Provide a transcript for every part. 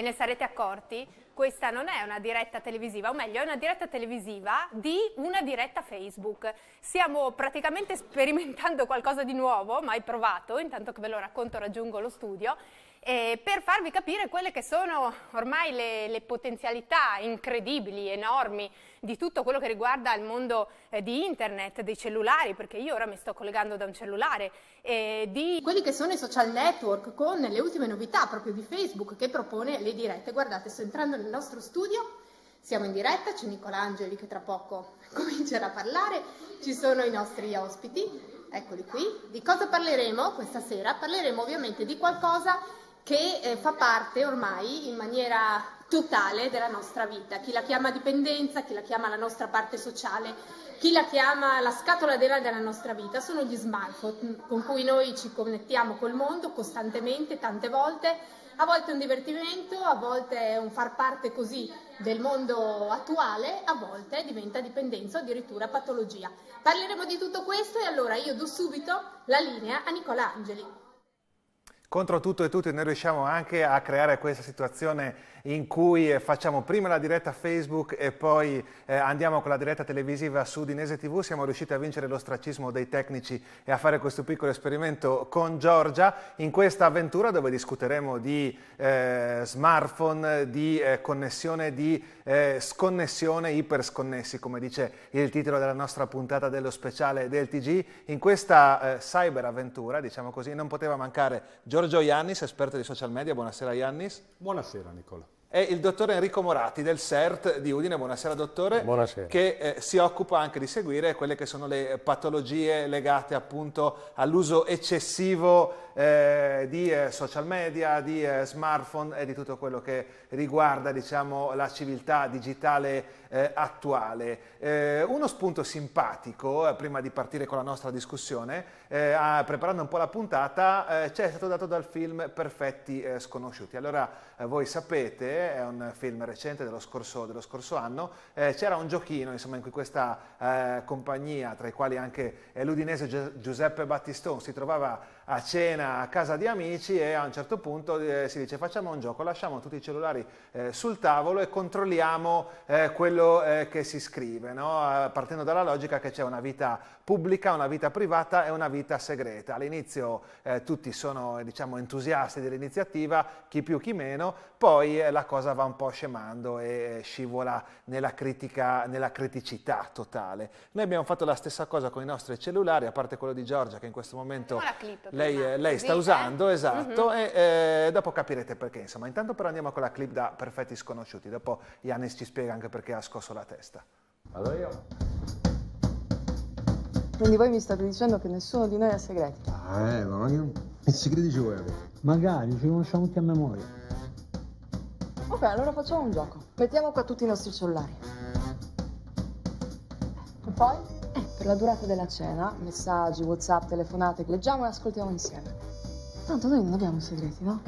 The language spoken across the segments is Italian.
Ve ne sarete accorti? Questa non è una diretta televisiva, o meglio è una diretta televisiva di una diretta Facebook. Stiamo praticamente sperimentando qualcosa di nuovo, mai provato, intanto che ve lo racconto raggiungo lo studio, eh, per farvi capire quelle che sono ormai le, le, potenzialità incredibili, enormi di tutto quello che riguarda il mondo eh, di internet, dei cellulari, perché io ora mi sto collegando da un cellulare, eh, di quelli che sono i social network con le ultime novità proprio di Facebook che propone le dirette. Guardate, sto entrando nel nostro studio. Siamo in diretta, c'è Nicolangeli che tra poco comincerà a parlare, ci sono i nostri ospiti, eccoli qui. Di cosa parleremo questa sera? Parleremo ovviamente di qualcosa che eh, fa parte ormai in maniera totale della nostra vita. Chi la chiama dipendenza, chi la chiama la nostra parte sociale, chi la chiama la scatola della della nostra vita, sono gli smartphone con cui noi ci connettiamo col mondo costantemente, tante volte. A volte è un divertimento, a volte è un far parte così del mondo attuale, a volte diventa dipendenza o addirittura patologia. Parleremo di tutto questo e allora io do subito la linea a Nicola Angeli. Contro tutto e tutti noi riusciamo anche a creare questa situazione in cui eh, facciamo prima la diretta Facebook e poi eh, andiamo con la diretta televisiva su Dinese TV. Siamo riusciti a vincere l'ostracismo dei tecnici e a fare questo piccolo esperimento con Giorgia in questa avventura dove discuteremo di eh, smartphone, di eh, connessione, di eh, sconnessione, ipersconnessi, come dice il titolo della nostra puntata dello speciale del TG. In questa eh, cyber avventura, diciamo così, non poteva mancare Giorgio Iannis, esperto di social media. Buonasera Iannis. Buonasera Nicola e il dottore Enrico Morati del CERT di Udine, buonasera dottore, buonasera. che eh, si occupa anche di seguire quelle che sono le patologie legate appunto all'uso eccessivo eh, di eh, social media, di eh, smartphone e di tutto quello che riguarda diciamo, la civiltà digitale eh, attuale. Eh, uno spunto simpatico, prima di partire con la nostra discussione, a, preparando un po' la puntata, ci è stato dato dal film Perfetti Sconosciuti. Allora voi sapete è un film recente dello scorso, dello scorso anno, eh, c'era un giochino insomma, in cui questa eh, compagnia, tra i quali anche l'udinese Giuseppe Battistone, si trovava a cena a casa di amici e a un certo punto eh, si dice facciamo un gioco, lasciamo tutti i cellulari eh, sul tavolo e controlliamo eh, quello eh, che si scrive, no? partendo dalla logica che c'è una vita pubblica, una vita privata e una vita segreta. All'inizio eh, tutti sono diciamo, entusiasti dell'iniziativa, chi più chi meno, poi eh, la cosa va un po' scemando e scivola nella, critica, nella criticità totale. Noi abbiamo fatto la stessa cosa con i nostri cellulari, a parte quello di Giorgia che in questo momento lei, eh, lei sta usando, eh? esatto, mm -hmm. e eh, dopo capirete perché. Insomma, intanto però andiamo con la clip da Perfetti Sconosciuti, dopo Yannis ci spiega anche perché ha scosso la testa. Vado io. Quindi voi mi state dicendo che nessuno di noi ha segreti? Ah, eh, ma che segreti ci vuoi avere? Magari, ci conosciamo tutti a memoria. Ok, allora facciamo un gioco. Mettiamo qua tutti i nostri cellulari. E poi? per la durata della cena, messaggi, whatsapp, telefonate, che leggiamo e ascoltiamo insieme. Tanto noi non abbiamo segreti, no?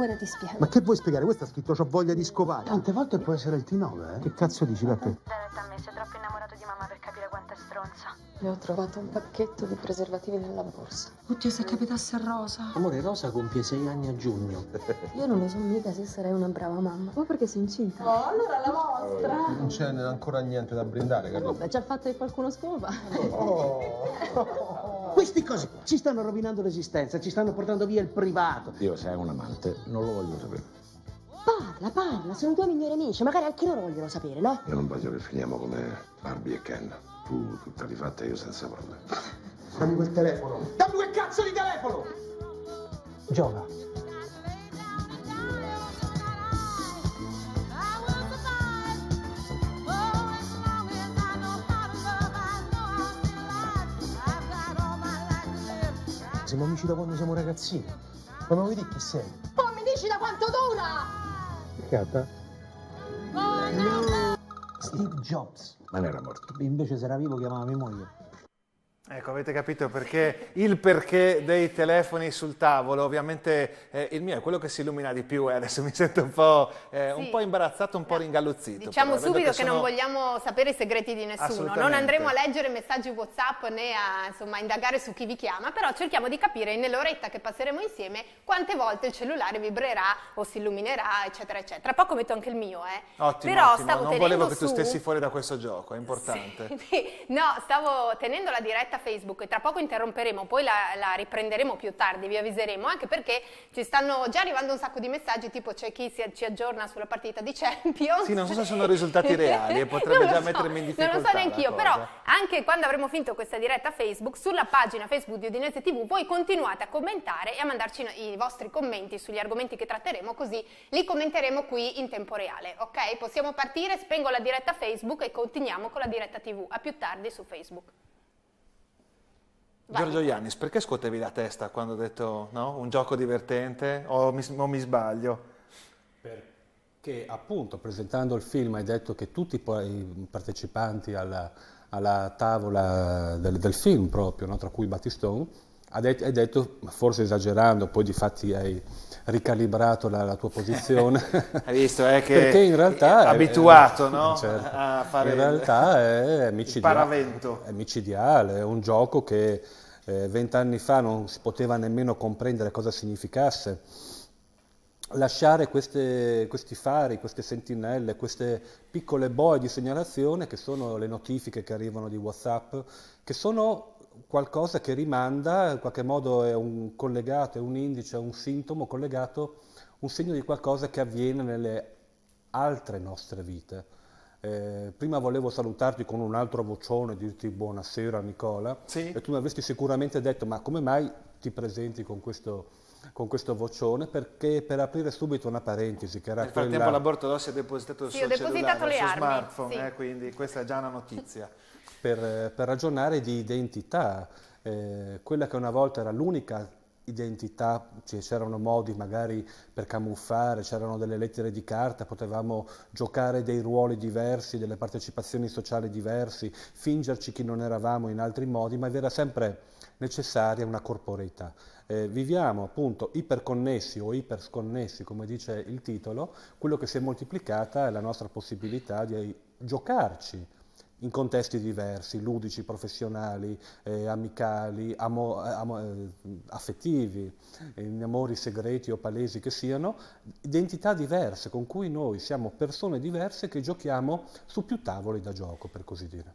Ora ti spiego. Ma che vuoi spiegare? Questo ha scritto c'ho voglia di scopare. Tante volte può essere il T9, eh? Che cazzo dici, Peppe? Dai, a me, sei troppo innamorato di mamma per capire quanto è stronza. Le ho trovato un pacchetto di preservativi nella borsa. Oddio, se capitasse a Rosa. Amore, Rosa compie sei anni a giugno. Io non lo so mica se sarei una brava mamma. Ma perché sei incinta? Oh, allora la vostra. non c'è ancora niente da brindare, Carlo. Vabbè, già il fatto che qualcuno scopa. Oh. Questi cose qua ci stanno rovinando l'esistenza, ci stanno portando via il privato. Io, se hai un amante, non lo voglio sapere. Parla, parla, sono due migliori amici, magari anche loro vogliono sapere, no? Io non voglio che finiamo come Barbie e Ken. Tu tutta rifatta io senza palle. Dammi quel telefono. Dammi quel cazzo di telefono! Gioca. Siamo amici da quando siamo ragazzini. Ma mi vuoi dire chi sei? Poi mi dici da quanto dura! Gatta? No! Steve Jobs. Ma non era morto. Invece se era vivo chiamava mia moglie. Ecco, avete capito perché il perché dei telefoni sul tavolo, ovviamente eh, il mio è quello che si illumina di più e adesso mi sento un po', eh, Sì. un po' imbarazzato, un po' ringalluzzito. Diciamo però, subito che, sono- non vogliamo sapere i segreti di nessuno, non andremo a leggere messaggi WhatsApp né a insomma, indagare su chi vi chiama, però cerchiamo di capire nell'oretta che passeremo insieme quante volte il cellulare vibrerà o si illuminerà, eccetera, eccetera. Tra poco metto anche il mio, eh. Ottimo, però ottimo. non volevo che tu su- stessi fuori da questo gioco, è importante. Sì, no, stavo tenendo la diretta Facebook e tra poco interromperemo, poi la, la riprenderemo più tardi, vi avviseremo, anche perché ci stanno già arrivando un sacco di messaggi, tipo c'è chi si, ci aggiorna sulla partita di Champions. Sì, non so se sono risultati reali e potrebbe già so, mettermi in Non lo so difficoltà neanch'io, la però anche quando avremo finito questa diretta Facebook, sulla pagina Facebook di Udinese TV, voi continuate a commentare e a mandarci i vostri commenti sugli argomenti che tratteremo, così li commenteremo qui in tempo reale, ok? Possiamo partire, spengo la diretta Facebook e continuiamo con la diretta TV. A più tardi su Facebook. Vai. Giorgio Iannis, perché scuotevi la testa quando ho detto no? un gioco divertente o mi, o mi sbaglio? Perché appunto presentando il film hai detto che tutti poi i partecipanti alla, alla tavola del, del film proprio, no, tra cui Battistone, hai detto, forse esagerando, poi di fatti hai ricalibrato la, la tua posizione. Hai visto, eh, che Perché in realtà è abituato, è- no? certo. a fare in realtà è micidiale, paravento. è micidiale, è un gioco che eh, vent'anni fa non si poteva nemmeno comprendere cosa significasse. Lasciare queste- questi fari, queste sentinelle, queste piccole boe di segnalazione che sono le notifiche che arrivano di WhatsApp, che sono qualcosa che rimanda, in qualche modo è un collegato, è un indice, è un sintomo collegato, un segno di qualcosa che avviene nelle altre nostre vite. Eh, prima volevo salutarti con un altro vocione, dirti buonasera Nicola, Sì. e tu mi avresti sicuramente detto ma come mai ti presenti con questo, con questo vocione? Perché per aprire subito una parentesi che era Nel frattempo quella... la Bortolossi ha depositato il Sì, suo depositato cellulare, il suo armi, smartphone, sì. eh, quindi questa è già una notizia. Per, per ragionare di identità, eh, quella che una volta era l'unica identità, cioè c'erano modi magari per camuffare, c'erano delle lettere di carta, potevamo giocare dei ruoli diversi, delle partecipazioni sociali diversi, fingerci chi non eravamo in altri modi, ma era sempre necessaria una corporeità. Eh, viviamo appunto iperconnessi o ipersconnessi, come dice il titolo, quello che si è moltiplicata è la nostra possibilità di giocarci in contesti diversi, ludici, professionali, eh, amicali, amo- amo- eh, affettivi, in amori segreti o palesi che siano, identità diverse con cui noi siamo persone diverse che giochiamo su più tavoli da gioco, per così dire.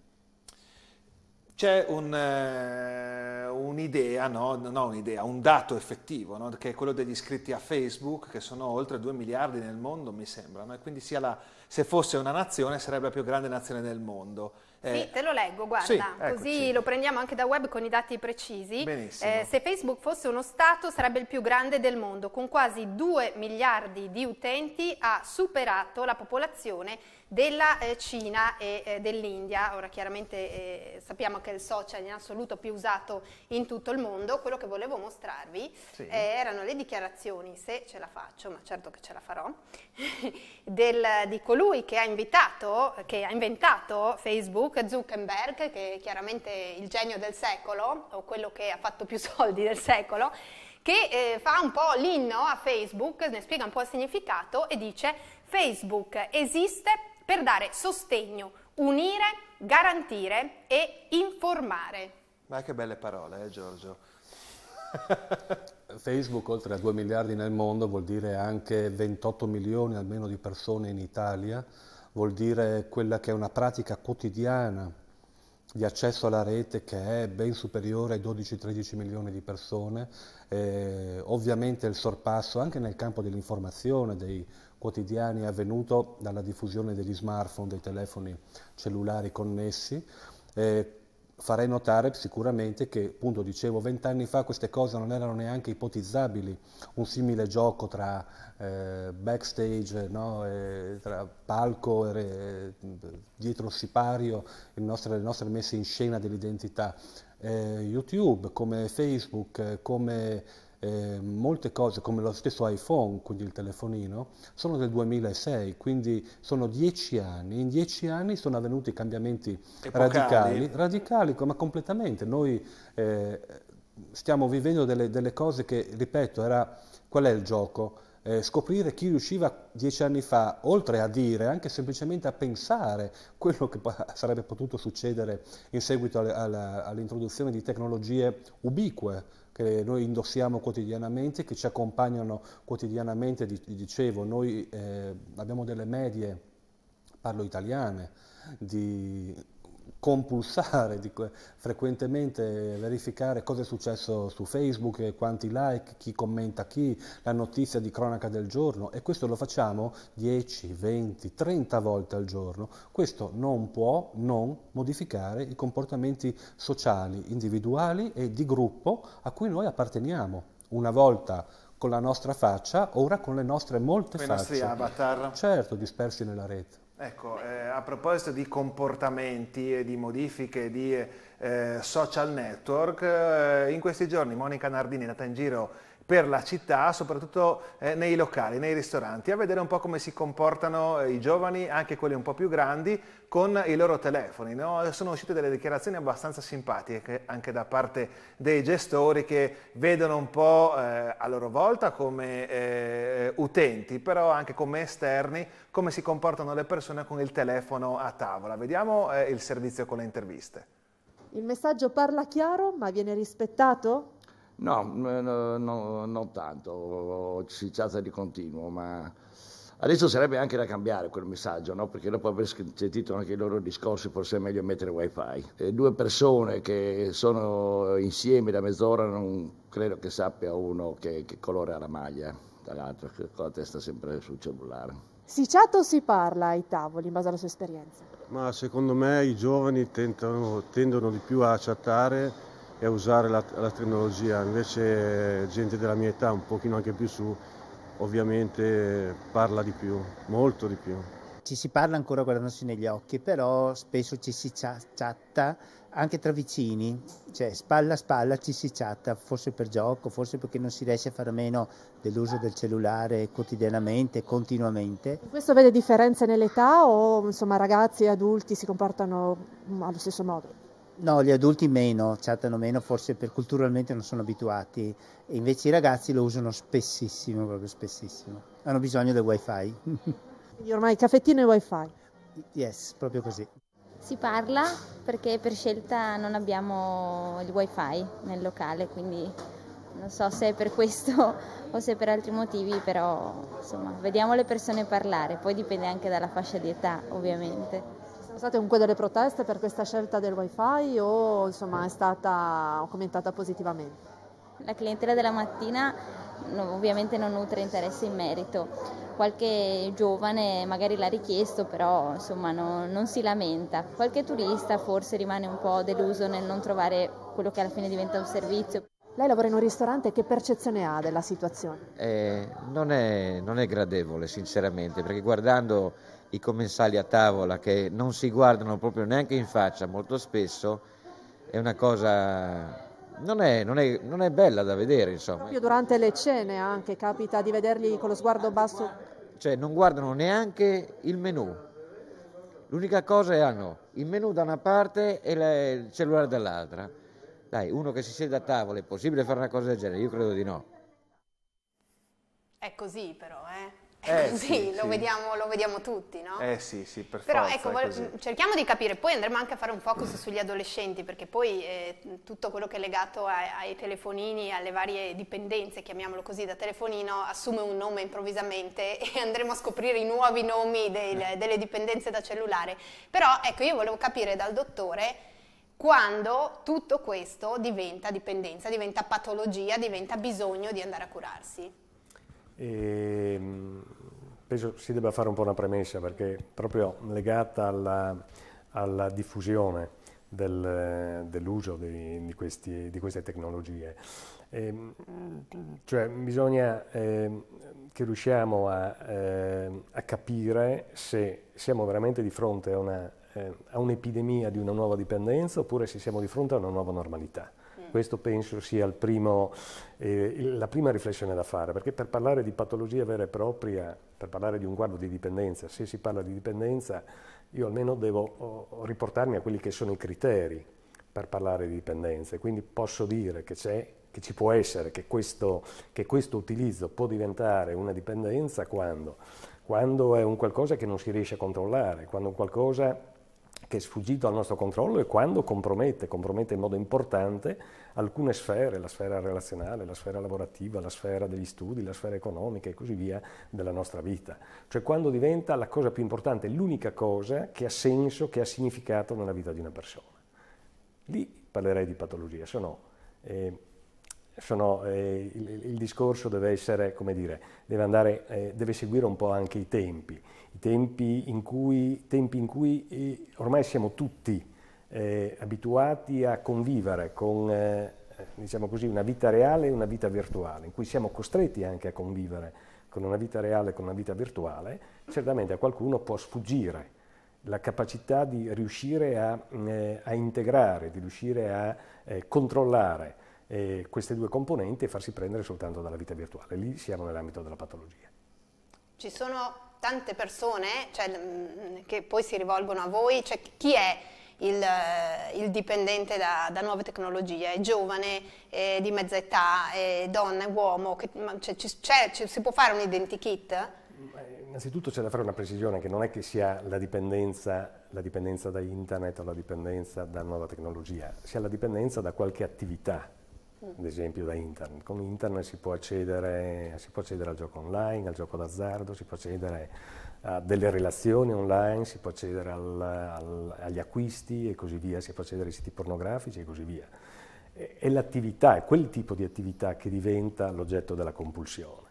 C'è un, eh, un'idea, no? no un'idea, un dato effettivo, no? che è quello degli iscritti a Facebook, che sono oltre 2 miliardi nel mondo, mi sembra, e quindi sia la- se fosse una nazione sarebbe la più grande nazione del mondo. Eh, Sì, te lo leggo, guarda, sì, ecco, così sì. lo prendiamo anche da web con i dati precisi. Eh, se Facebook fosse uno Stato sarebbe il più grande del mondo, con quasi 2 miliardi di utenti ha superato la popolazione della eh, Cina e eh, dell'India. Ora chiaramente eh, sappiamo che il social in assoluto più usato in tutto il mondo. Quello che volevo mostrarvi Sì. eh, erano le dichiarazioni, se ce la faccio, ma certo che ce la farò, del- di colui che ha invitato, che ha inventato Facebook, Zuckerberg, che è chiaramente il genio del secolo, o quello che ha fatto più soldi del secolo, che eh, fa un po' l'inno a Facebook, ne spiega un po' il significato e dice Facebook esiste per dare sostegno, unire, garantire e informare. Ma che belle parole, eh, Giorgio. Facebook, oltre a 2 miliardi nel mondo, vuol dire anche 28 milioni almeno di persone in Italia, vuol dire quella che è una pratica quotidiana di accesso alla rete che è ben superiore ai 12-13 milioni di persone, Eh, ovviamente il sorpasso anche nel campo dell'informazione dei quotidiani è avvenuto dalla diffusione degli smartphone, dei telefoni cellulari connessi. Eh, farei notare sicuramente che, appunto, dicevo, vent'anni fa queste cose non erano neanche ipotizzabili, un simile gioco tra eh, backstage, no, eh, tra palco eh, dietro sipario, il nostro- le nostre messe in scena dell'identità. Eh, YouTube, come Facebook, come eh, molte cose come lo stesso iPhone, quindi il telefonino, sono del 2006, quindi sono dieci anni. In dieci anni sono avvenuti cambiamenti radicali, radicali, ma completamente. Noi eh, stiamo vivendo delle, delle cose che, ripeto, era, qual è il gioco? eh, scoprire chi riusciva dieci anni fa, oltre a dire, anche semplicemente a pensare quello che sarebbe potuto succedere in seguito all'introduzione di tecnologie ubique che noi indossiamo quotidianamente, che ci accompagnano quotidianamente, dicevo, noi eh, abbiamo delle medie, parlo italiane, di compulsare, di frequentemente verificare cosa è successo su Facebook, quanti like, chi commenta chi, la notizia di cronaca del giorno e questo lo facciamo 10, 20, 30 volte al giorno. Questo non può non modificare i comportamenti sociali, individuali e di gruppo a cui noi apparteniamo. Una volta con la nostra faccia, ora con le nostre molte con facce. i nostri avatar. Certo, dispersi nella rete. Ecco, eh, a proposito di comportamenti e di modifiche di eh, social network, eh, in questi giorni Monica Nardini è andata in giro per la città, soprattutto eh, nei locali, nei ristoranti, a vedere un po' come si comportano eh, i giovani, anche quelli un po' più grandi, con i loro telefoni. No? Sono uscite delle dichiarazioni abbastanza simpatiche anche da parte dei gestori che vedono un po' eh, a loro volta come eh, utenti, però anche come esterni, come si comportano le persone con il telefono a tavola. Vediamo eh, il servizio con le interviste. Il messaggio parla chiaro ma viene rispettato? No, no, no, non tanto, ci ciazza di continuo, ma adesso sarebbe anche da cambiare quel messaggio, no? perché dopo aver sentito anche i loro discorsi forse è meglio mettere wifi. E due persone che sono insieme da mezz'ora non credo che sappia uno che, che colore ha la maglia, dall'altro con la testa sempre sul cellulare. Si chatta o si parla ai tavoli in base alla sua esperienza? Ma secondo me i giovani tentano, tendono di più a chattare e a usare la, la, tecnologia, invece gente della mia età, un pochino anche più su, ovviamente parla di più, molto di più. Ci si parla ancora guardandosi negli occhi, però spesso ci si chatta anche tra vicini, cioè spalla a spalla ci si chatta, forse per gioco, forse perché non si riesce a fare a meno dell'uso del cellulare quotidianamente, continuamente. In questo vede differenze nell'età o insomma ragazzi e adulti si comportano allo stesso modo? No, gli adulti meno, chattano meno, forse per culturalmente non sono abituati, e invece i ragazzi lo usano spessissimo, proprio spessissimo. Hanno bisogno del wifi. Quindi ormai caffettino e wifi. Yes, proprio così. Si parla perché per scelta non abbiamo il wifi nel locale, quindi non so se è per questo o se per altri motivi, però insomma, vediamo le persone parlare, poi dipende anche dalla fascia di età, ovviamente. Sono state comunque delle proteste per questa scelta del wifi o insomma, è stata commentata positivamente? La clientela della mattina no, ovviamente non nutre interesse in merito. Qualche giovane magari l'ha richiesto, però insomma no, non si lamenta. Qualche turista forse rimane un po' deluso nel non trovare quello che alla fine diventa un servizio. Lei lavora in un ristorante, che percezione ha della situazione? Eh, non, è, non è gradevole sinceramente, perché guardando i commensali a tavola che non si guardano proprio neanche in faccia molto spesso, è una cosa... Non è, non, è, non è, bella da vedere, insomma. Proprio durante le cene anche capita di vederli con lo sguardo basso. Cioè non guardano neanche il menù. L'unica cosa è hanno il menù da una parte e il cellulare dall'altra. Dai, uno che si siede a tavola, è possibile fare una cosa del genere? Io credo di no. È così però, eh? Eh, sì, sì, lo, sì. Vediamo, lo, Vediamo, tutti, no? Eh sì, sì, per Però forza, ecco, vol- cerchiamo di capire, poi andremo anche a fare un focus sugli adolescenti, perché poi eh, tutto quello che è legato ai, ai telefonini, alle varie dipendenze, chiamiamolo così, da telefonino, assume un nome improvvisamente e andremo a scoprire i nuovi nomi del, delle dipendenze da cellulare. Però ecco, io volevo capire dal dottore quando tutto questo diventa dipendenza, diventa patologia, diventa bisogno di andare a curarsi. E, penso si debba fare un po' una premessa perché proprio legata alla, alla diffusione del, dell'uso di, di, questi, di, queste tecnologie. Eh, cioè bisogna eh, che riusciamo a, eh, a, capire se siamo veramente di fronte a, una, eh, a un'epidemia di una nuova dipendenza oppure se siamo di fronte a una nuova normalità. Questo penso sia primo, eh, la prima riflessione da fare, perché per parlare di patologia vera e propria, per parlare di un quadro di dipendenza, se si parla di dipendenza, io almeno devo riportarmi a quelli che sono i criteri per parlare di dipendenza, quindi posso dire che c'è che ci può essere, che questo, che questo utilizzo può diventare una dipendenza quando? Quando è un qualcosa che non si riesce a controllare, quando è un qualcosa che è sfuggito al nostro controllo e quando compromette, compromette in modo importante alcune sfere, la sfera relazionale, la sfera lavorativa, la sfera degli studi, la sfera economica e così via della nostra vita. Cioè quando diventa la cosa più importante, l'unica cosa che ha senso, che ha significato nella vita di una persona. Lì parlerei di patologia, se no... Eh, sono, eh, il, il, discorso deve essere, dire, deve, andare, eh, deve seguire un po' anche i tempi, i tempi in cui, tempi in cui eh, ormai siamo tutti eh, abituati a convivere con eh, diciamo così, una vita reale e una vita virtuale, in cui siamo costretti anche a convivere con una vita reale e con una vita virtuale, certamente a qualcuno può sfuggire la capacità di riuscire a, eh, a integrare, di riuscire a controllare eh, queste due componenti e farsi prendere soltanto dalla vita virtuale. Lì siamo nell'ambito della patologia. Ci sono tante persone cioè, mm, che poi si rivolgono a voi, cioè, chi è il, eh, il dipendente da, da, nuove tecnologie? È giovane, è di mezza età, è donna, è uomo? Che, cioè, ci, ci, si può fare un identikit? Innanzitutto c'è da fare una precisione che non è che sia la dipendenza, la dipendenza da internet o la dipendenza da nuova tecnologia, sia la dipendenza da qualche attività ad esempio da internet. Con internet si può, accedere, si può accedere al gioco online, al gioco d'azzardo, si può accedere a delle relazioni online, si può accedere al, al, agli acquisti e così via, si può accedere ai siti pornografici e così via. È l'attività, è quel tipo di attività che diventa l'oggetto della compulsione.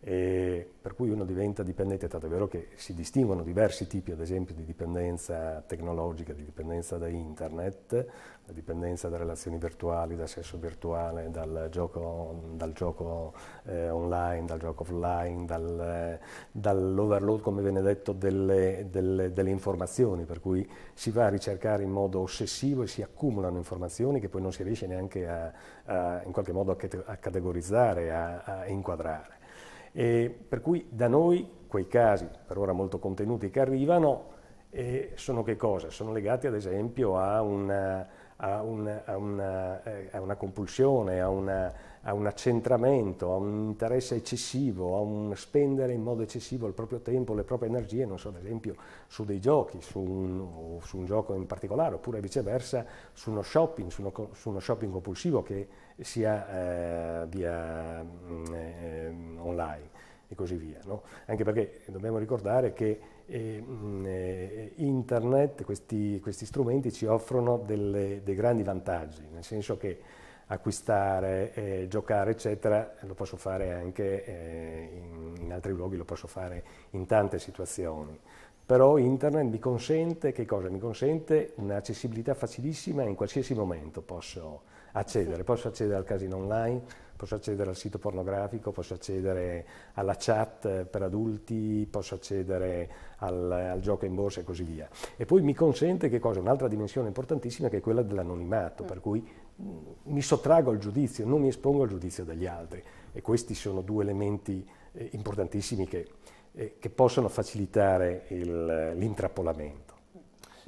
E per cui uno diventa dipendente, tanto è vero che si distinguono diversi tipi, ad esempio, di dipendenza tecnologica, di dipendenza da internet, la dipendenza da relazioni virtuali, da sesso virtuale, dal gioco, dal gioco eh, online, dal gioco offline, dal, dall'overload, come viene detto, delle, delle, delle, informazioni, per cui si va a ricercare in modo ossessivo e si accumulano informazioni che poi non si riesce neanche a, a in qualche modo a, a categorizzare, a, a inquadrare. E per cui da noi quei casi, per ora molto contenuti, che arrivano, eh, sono che cosa? Sono legati ad esempio a una, a una, a una, eh, a una compulsione, a, un accentramento, a un interesse eccessivo, a un spendere in modo eccessivo il proprio tempo, le proprie energie, non so, ad esempio su dei giochi, su un, su un gioco in particolare, oppure viceversa su uno shopping, su uno, su uno shopping compulsivo che sia eh, via mm, eh, online e così via. No? Anche perché dobbiamo ricordare che eh, mm, eh, internet, questi, questi, strumenti ci offrono delle, dei grandi vantaggi, nel senso che acquistare, eh, giocare, eccetera, lo posso fare anche eh, in, in, altri luoghi, lo posso fare in tante situazioni. Però internet mi consente, che cosa? Mi consente un'accessibilità facilissima in qualsiasi momento posso accedere. Posso accedere al casino online, posso accedere al sito pornografico, posso accedere alla chat per adulti, posso accedere al, al gioco in borsa e così via. E poi mi consente che cosa? Un'altra dimensione importantissima che è quella dell'anonimato, per cui mm, mi sottraggo al giudizio, non mi espongo al giudizio degli altri. E questi sono due elementi eh, importantissimi che, eh, che possono facilitare l'intrappolamento.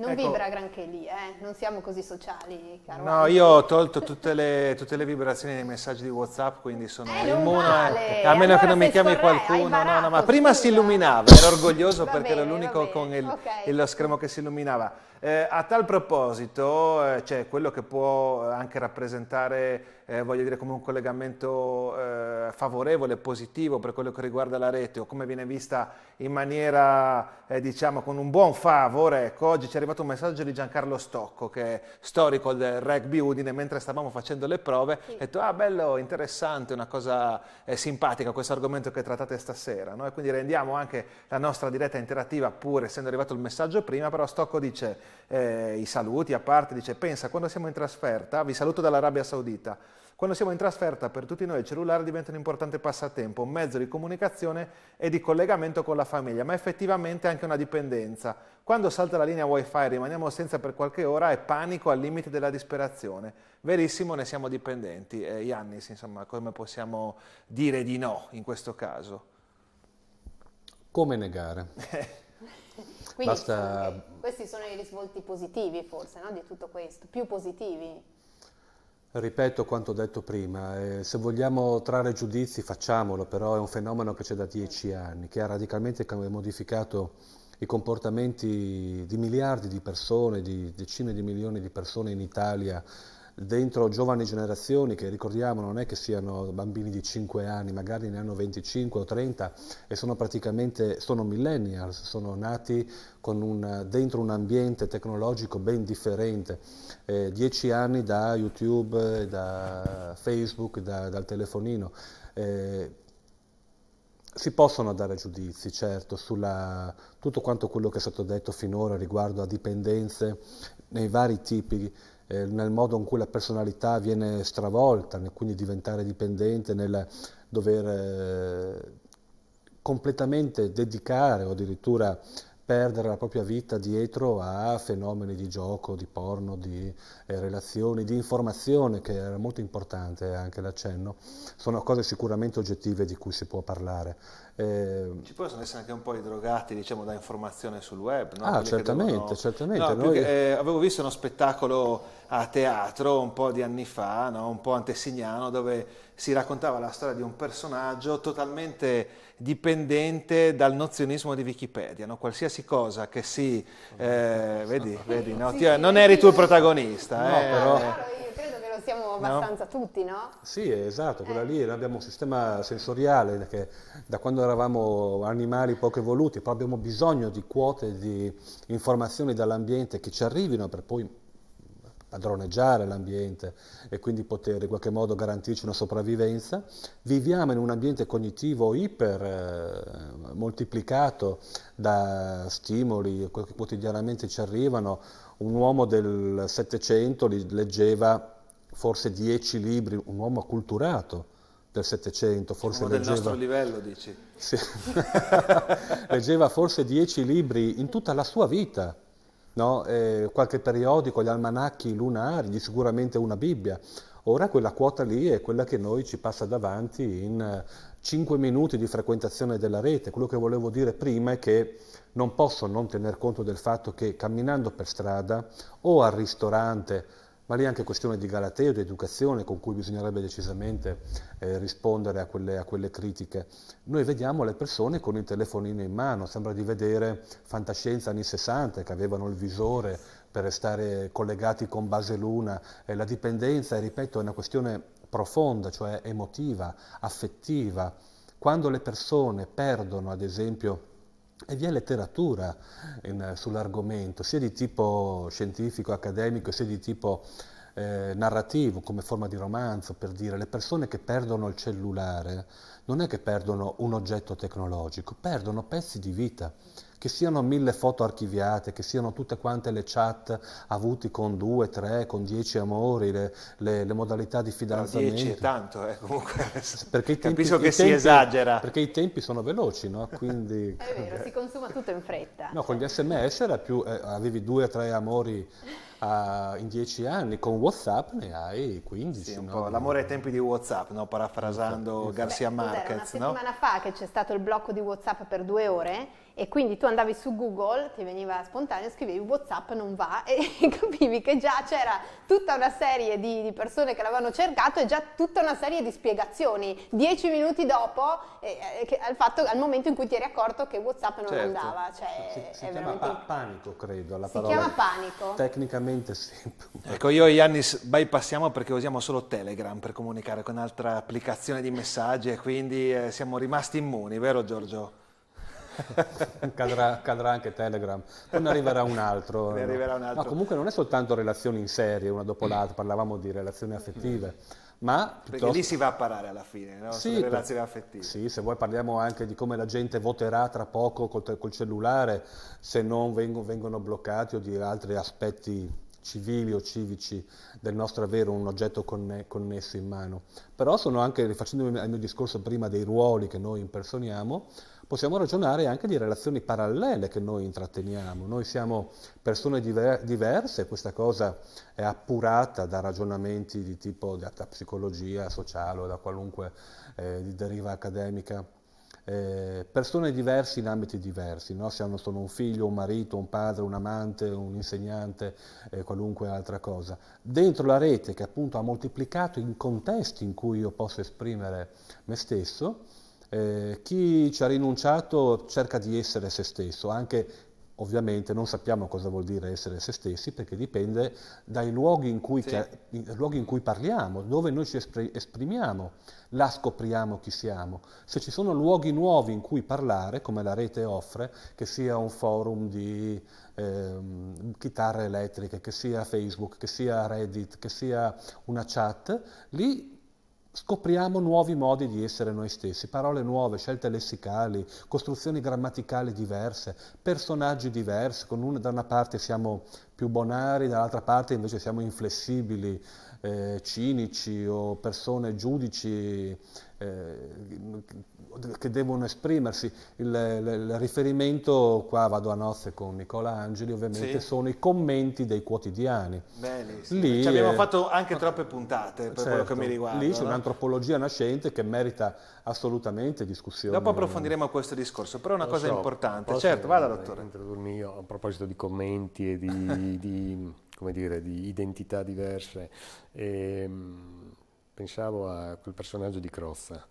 Non ecco. vibra granché lì, eh? non siamo così sociali, caro. No, io ho tolto tutte le, tutte le vibrazioni dei messaggi di WhatsApp, quindi sono eh, immune. Vale. A meno allora che non mi chiami scorre, qualcuno. No, no, ma prima si illuminava, ero orgoglioso va perché bene, ero l'unico con il, okay. lo schermo che si illuminava. Eh, a tal proposito, eh, c'è quello che può anche rappresentare eh, voglio dire, come un collegamento eh, favorevole, positivo per quello che riguarda la rete o come viene vista in maniera, eh, diciamo, con un buon favore. Ecco, oggi ci è arrivato un messaggio di Giancarlo Stocco, che è storico del rugby Udine, mentre stavamo facendo le prove, sì. ha detto, ah bello, interessante, una cosa eh, simpatica questo argomento che trattate stasera. No? E quindi rendiamo anche la nostra diretta interattiva, pur essendo arrivato il messaggio prima, però Stocco dice eh, i saluti a parte, dice pensa quando siamo in trasferta, vi saluto dall'Arabia Saudita, quando siamo in trasferta per tutti noi il cellulare diventa un importante passatempo, un mezzo di comunicazione e di collegamento con la famiglia, ma effettivamente anche una dipendenza. Quando salta la linea wifi e rimaniamo senza per qualche ora è panico al limite della disperazione. Verissimo, ne siamo dipendenti. Eh, Iannis, insomma, come possiamo dire di no in questo caso? Come negare? Quindi Basta- questi sono i risvolti positivi forse no, di tutto questo, più positivi. Ripeto quanto detto prima, eh, se vogliamo trarre giudizi facciamolo, però è un fenomeno che c'è da dieci anni, che ha radicalmente modificato i comportamenti di miliardi di persone, di decine di milioni di persone in Italia, dentro giovani generazioni che ricordiamo non è che siano bambini di 5 anni, magari ne hanno 25 o 30 e sono praticamente, sono millennials, sono nati un- dentro un ambiente tecnologico ben differente, eh, 10 anni da YouTube, da Facebook, da- dal telefonino. Eh, si possono dare giudizi, certo, su tutto quanto quello che è stato detto finora riguardo a dipendenze nei vari tipi, eh, nel modo in cui la personalità viene stravolta, nel- quindi diventare dipendente, nel dover eh, completamente dedicare o addirittura perdere la propria vita dietro a fenomeni di gioco, di porno, di eh, relazioni, di informazione, che era molto importante anche l'accenno, sono cose sicuramente oggettive di cui si può parlare. Eh, Ci possono essere anche un po' i drogati, diciamo, da informazione sul web, no? Ah, Quelli certamente, devono- certamente, No, noi- che- eh, avevo visto uno spettacolo a teatro un po' di anni fa, no? un po' antesignano, dove si raccontava la storia di un personaggio totalmente dipendente dal nozionismo di Wikipedia, no? qualsiasi cosa che si... eh, vedi, vedi, no? Ti- non eri tu il protagonista. No, eh. però- Io credo che lo siamo abbastanza tutti, no? Sì, esatto, quella lì, noi abbiamo un sistema sensoriale che da quando eravamo animali poco evoluti, però abbiamo bisogno di quote di informazioni dall'ambiente che ci arrivino per poi padroneggiare l'ambiente e quindi poter in qualche modo garantirci una sopravvivenza. Viviamo in un ambiente cognitivo iper eh, moltiplicato da stimoli che quotidianamente ci arrivano. Un uomo del Settecento leggeva forse dieci libri, un uomo acculturato del Settecento, forse Uno del leggeva... nostro livello, dici. Sì. leggeva forse dieci libri in tutta la sua vita, no? Eh, qualche periodico, gli almanacchi lunari, sicuramente una Bibbia. Ora quella quota lì è quella che noi ci passa davanti in eh, 5 minuti di frequentazione della rete. Quello che volevo dire prima è che non posso non tener conto del fatto che camminando per strada o al ristorante, ma lì è anche questione di galateo, di educazione con cui bisognerebbe decisamente eh, rispondere a quelle, a quelle critiche. Noi vediamo le persone con il telefonino in mano, sembra di vedere fantascienza anni 60 che avevano il visore per restare collegati con base luna. E la dipendenza, ripeto, è una questione profonda, cioè emotiva, affettiva. Quando le persone perdono, ad esempio, e vi è letteratura in- sull'argomento, sia di tipo scientifico, accademico, sia di tipo eh, narrativo, come forma di romanzo, per dire, le persone che perdono il cellulare non è che perdono un oggetto tecnologico, perdono pezzi di vita, che siano mille foto archiviate, che siano tutte quante le chat avuti con due, tre, con dieci amori, le, le- le modalità di fidanzamento. 10 è tanto, eh, comunque. Perché i tempi, Capisco che si tempi- esagera. Perché i tempi sono veloci, no? Quindi... È vero, si consuma tutto in fretta. No, con gli sms era più, eh, avevi due o tre amori ah, in dieci anni, con Whatsapp ne hai 15. Sì, un no? po' l'amore ai tempi di WhatsApp, no? parafrasando Garcia Beh, cos'era, Marquez, una no? settimana fa che c'è stato il blocco di WhatsApp per due ore e quindi tu andavi su Google, ti veniva spontaneo, scrivevi WhatsApp non va e capivi che già c'era tutta una serie di, di persone che l'avevano cercato e già tutta una serie di spiegazioni. Dieci minuti dopo, eh, eh, che- al, fatto- al momento in cui ti eri accorto che WhatsApp non Certo. andava, cioè Si, si è chiama veramente... pa- panico, credo, la Si parola. chiama panico? Tecnicamente sì. Ecco, io e Yannis bypassiamo perché usiamo solo Telegram per comunicare con altra applicazione di messaggi e quindi eh, siamo rimasti immuni, vero Giorgio? cadrà, cadrà, anche Telegram, poi ne arriverà un altro. ne arriverà un altro. No, comunque non è soltanto relazioni in serie, una dopo l'altra, parlavamo di relazioni affettive. Ma piuttosto... Perché lì si va a parare alla fine, no? sì, Sulle relazioni affettive. Sì, se vuoi parliamo anche di come la gente voterà tra poco col, col cellulare se non vengono, vengono bloccati o di altri aspetti civili o civici del nostro avere un oggetto conne- connesso in mano. Però sono anche, rifacendomi al mio discorso prima dei ruoli che noi impersoniamo, possiamo ragionare anche di relazioni parallele che noi intratteniamo. Noi siamo persone diver- diverse, questa cosa è appurata da ragionamenti di tipo da, da psicologia sociale o da qualunque eh, deriva accademica eh, persone diverse in ambiti diversi, no? se hanno solo un figlio, un marito, un padre, un amante, un insegnante, eh, qualunque altra cosa. Dentro la rete che appunto ha moltiplicato in contesti in cui io posso esprimere me stesso, eh, chi ci ha rinunciato cerca di essere se stesso, anche Ovviamente non sappiamo cosa vuol dire essere se stessi perché dipende dai luoghi in cui, sì. luoghi in cui parliamo, dove noi ci esprimiamo, là scopriamo chi siamo. Se ci sono luoghi nuovi in cui parlare, come la rete offre, che sia un forum di eh, chitarre elettriche, che sia Facebook, che sia Reddit, che sia una chat, lì scopriamo nuovi modi di essere noi stessi, parole nuove, scelte lessicali, costruzioni grammaticali diverse, personaggi diversi, una, da una parte siamo più bonari, dall'altra parte invece siamo inflessibili, eh, cinici o persone giudici eh, che devono esprimersi. Il, il, il, riferimento, qua vado a nozze con Nicola Angeli, ovviamente sì. sono i commenti dei quotidiani. Bene, sì. Lì, Ci abbiamo eh, fatto anche troppe puntate per certo, quello che mi certo. riguarda. Lì c'è no? un'antropologia nascente che merita assolutamente discussione. Dopo approfondiremo questo discorso, però è una Lo cosa so, importante. Certo, vada dottore. Introdurmi io a proposito di commenti e di, di, dire, di identità diverse. E, ehm, pensavo a quel personaggio di Crozza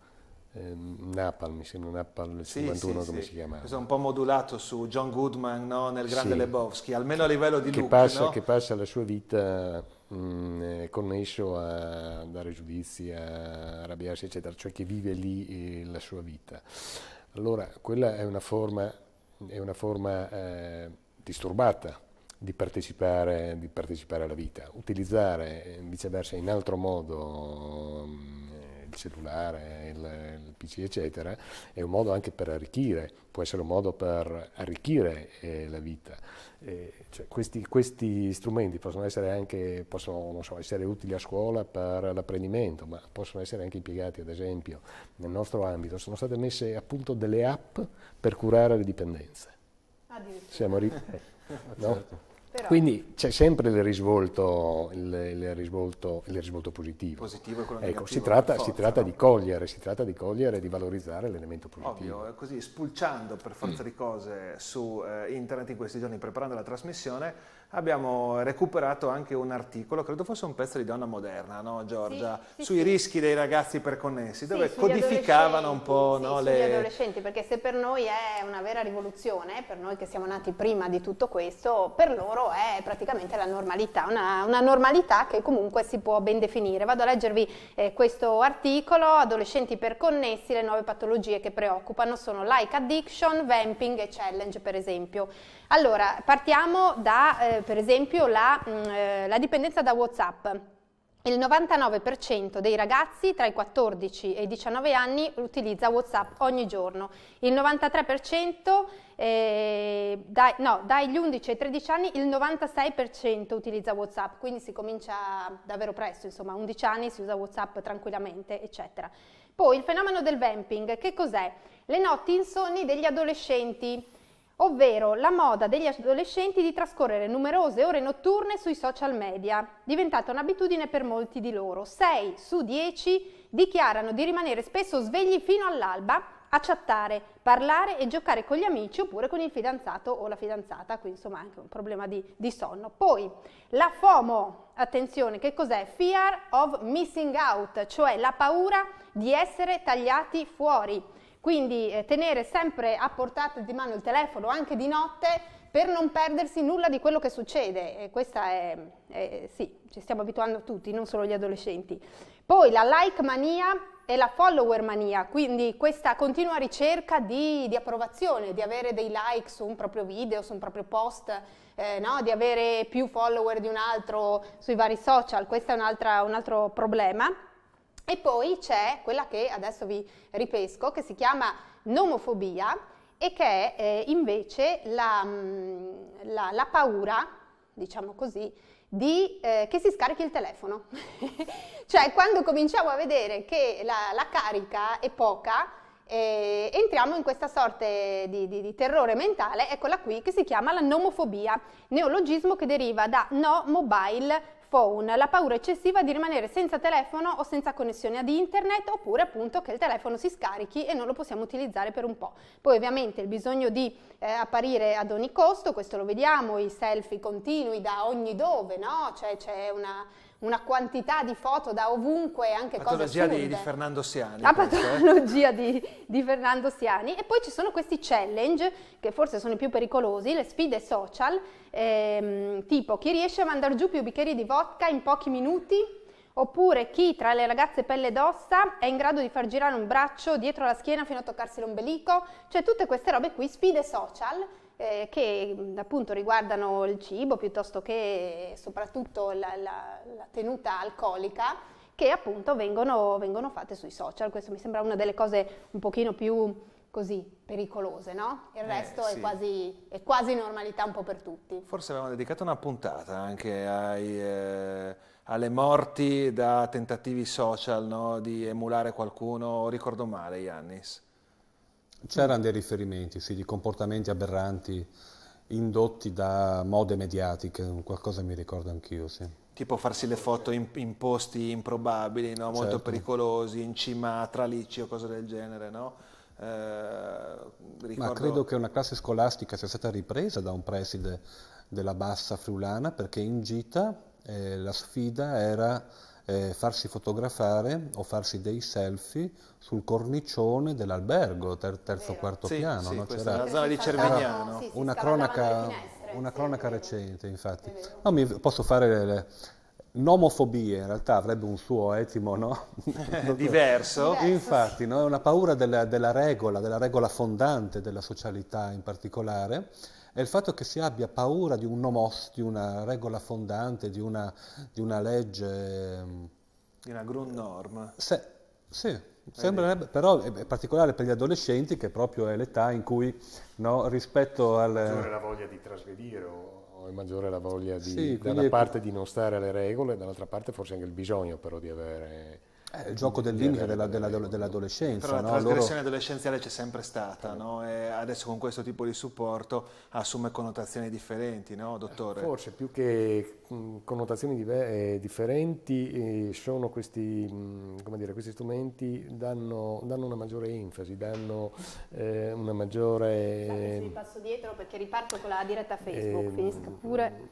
eh, Napal, mi sembra Napal del sì, 51 sì, come sì. si chiama. Questo è un po' modulato su John Goodman no? nel grande. Lebowski, almeno a livello di che look. Passa, no? Che passa la sua vita mh, mm, connesso a dare giudizi, a arrabbiarsi, eccetera, cioè che vive lì eh, la sua vita. Allora, quella è una forma, è una forma eh, disturbata di partecipare, di partecipare, alla vita. Utilizzare eh, viceversa in altro modo mm, il cellulare, il, il, PC, eccetera, è un modo anche per arricchire, può essere un modo per arricchire eh, la vita. Eh, cioè questi, questi, strumenti possono essere anche possono, so, essere utili a scuola per l'apprendimento, ma possono essere anche impiegati, ad esempio, nel nostro ambito. Sono state messe appunto delle app per curare le dipendenze. Siamo ri- no? certo. Però... Quindi c'è sempre il risvolto, il, il risvolto, il risvolto positivo. positivo ecco, si tratta, forza, si tratta no? di cogliere, si tratta di cogliere e di valorizzare l'elemento positivo. Ovvio, così spulciando per forza di cose su eh, internet in questi giorni preparando la trasmissione abbiamo recuperato anche un articolo, credo fosse un pezzo di Donna Moderna, no Giorgia? Sì, sì, sui sì. rischi dei ragazzi perconnessi, dove codificavano un po' sì, no, le... adolescenti, perché se per noi è una vera rivoluzione, per noi che siamo nati prima di tutto questo, per loro è praticamente la normalità, una, una normalità che comunque si può ben definire. Vado a leggervi eh, questo articolo, adolescenti perconnessi, le nuove patologie che preoccupano sono like addiction, vamping e challenge per esempio. Allora, partiamo da, eh, per esempio, la, mh, mm, eh, la dipendenza da WhatsApp. Il 99% dei ragazzi tra i 14 e i 19 anni utilizza WhatsApp ogni giorno, il 93% eh, dai, no, dagli 11 ai 13 anni il 96% utilizza WhatsApp, quindi si comincia davvero presto, insomma 11 anni si usa WhatsApp tranquillamente, eccetera. Poi il fenomeno del vamping, che cos'è? Le notti insonni degli adolescenti ovvero la moda degli adolescenti di trascorrere numerose ore notturne sui social media, diventata un'abitudine per molti di loro. 6 su 10 dichiarano di rimanere spesso svegli fino all'alba a chattare, parlare e giocare con gli amici oppure con il fidanzato o la fidanzata, quindi insomma anche un problema di, di sonno. Poi la FOMO, attenzione, che cos'è? Fear of missing out, cioè la paura di essere tagliati fuori. Quindi eh, tenere sempre a portata di mano il telefono anche di notte per non perdersi nulla di quello che succede. E questa è, è, sì, ci stiamo abituando tutti, non solo gli adolescenti. Poi la like mania e la follower mania, quindi questa continua ricerca di, di approvazione, di avere dei like su un proprio video, su un proprio post, eh, no? di avere più follower di un altro sui vari social, questo è un, un altro problema. E poi c'è quella che adesso vi ripesco, che si chiama nomofobia e che è eh, invece la, mm, la, la, paura, diciamo così, di, eh, che si scarichi il telefono. cioè quando cominciamo a vedere che la, la carica è poca, eh, entriamo in questa sorta di, di, di, terrore mentale, eccola qui, che si chiama la nomofobia, neologismo che deriva da no mobile phone, la paura eccessiva di rimanere senza telefono o senza connessione ad internet oppure appunto che il telefono si scarichi e non lo possiamo utilizzare per un po'. Poi ovviamente il bisogno di eh, apparire ad ogni costo, questo lo vediamo, i selfie continui da ogni dove, no? Cioè c'è una una quantità di foto da ovunque, anche patologia cose di, di Fernando Siani. La eh? patologia eh? di, di, Fernando Siani. E poi ci sono questi challenge, che forse sono i più pericolosi, le sfide social, ehm, tipo chi riesce a mandare giù più bicchieri di vodka in pochi minuti, oppure chi tra le ragazze pelle d'ossa è in grado di far girare un braccio dietro la schiena fino a toccarsi l'ombelico, cioè tutte queste robe qui, sfide social, eh, che appunto riguardano il cibo piuttosto che soprattutto la, la, la tenuta alcolica che appunto vengono, vengono, fatte sui social. Questo mi sembra una delle cose un pochino più così pericolose, no? Il eh, resto sì. è, quasi, è, quasi, normalità un po' per tutti. Forse avevamo dedicato una puntata anche ai, eh, alle morti da tentativi social, no? Di emulare qualcuno, ricordo male, Yannis. C'erano dei riferimenti, sì, di comportamenti aberranti indotti da mode mediatiche, qualcosa mi ricordo anch'io, sì. Tipo farsi le foto in, in posti improbabili, no? molto certo. pericolosi, in cima a tralicci o cose del genere, no? Eh, ricordo... Ma credo che una classe scolastica sia stata ripresa da un preside della bassa friulana perché in gita eh, la sfida era eh, farsi fotografare o farsi dei selfie sul cornicione dell'albergo, ter- terzo o quarto sì, piano. Sì, no? C'era la zona di Cervignano. Sì, una cronaca, una cronaca recente, infatti. No, mi, posso fare le, le nomofobia in realtà avrebbe un suo etimo no? diverso. Infatti, no? è una paura della, della, regola, della regola fondante della socialità in particolare, è il fatto che si abbia paura di un nomos, di una regola fondante, di una, di una legge... Ehm, di una Grundnorm. Se, sì, sembrerebbe, però è particolare per gli adolescenti che proprio è l'età in cui no, rispetto al... Maggiore la voglia di trasgredire o è maggiore la voglia di, sì, da una parte di non stare alle regole, dall'altra parte forse anche il bisogno però di avere è il gioco del limite della, della, dell'adolescenza. Però la no? trasgressione Loro... adolescenziale c'è sempre stata, no? e adesso con questo tipo di supporto assume connotazioni differenti, no, dottore? Forse più che connotazioni diver- eh, differenti eh, sono questi, mh, dire, questi strumenti danno, danno, una maggiore enfasi, danno eh, una maggiore... Scusate se passo dietro perché riparto con la diretta Facebook, ehm, finisca pure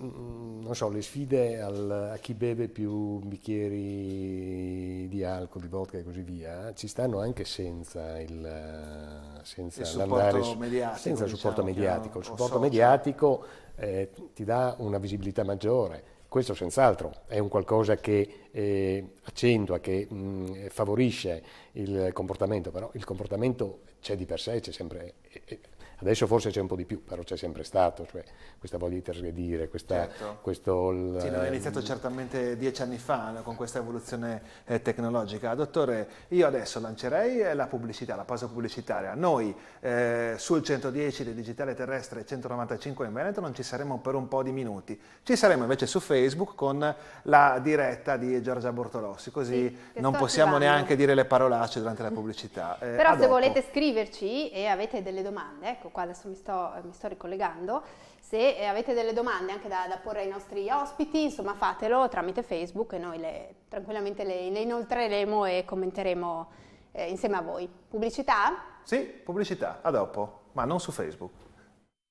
non so, le sfide al, a chi beve più bicchieri di alcol, di vodka e così via, ci stanno anche senza il, senza il supporto mediatico. Senza il supporto diciamo, mediatico. Il supporto mediatico eh, ti dà una visibilità maggiore. Questo senz'altro è un qualcosa che eh, accentua, che mh, favorisce il comportamento, però il comportamento c'è di per sé, c'è sempre... Eh, Adesso forse c'è un po' di più, però c'è sempre stato, cioè questa voglia di trasgredire, questa, certo. questo... Il, sì, non è iniziato certamente dieci anni fa no, con questa evoluzione eh, tecnologica. Dottore, io adesso lancerei la pubblicità, la pausa pubblicitaria. Noi eh, sul 110 del digitale terrestre 195 in Veneto non ci saremo per un po' di minuti, ci saremo invece su Facebook con la diretta di Giorgia Bortolossi, così sì, non possiamo attivando. neanche dire le parolacce durante la pubblicità. Eh, Però se dopo. volete scriverci e avete delle domande, ecco, ecco qua adesso mi sto, mi sto ricollegando, se avete delle domande anche da, da, porre ai nostri ospiti, insomma fatelo tramite Facebook e noi le, tranquillamente le, le, inoltreremo e commenteremo eh, insieme a voi. Pubblicità? Sì, pubblicità, a dopo, ma non su Facebook.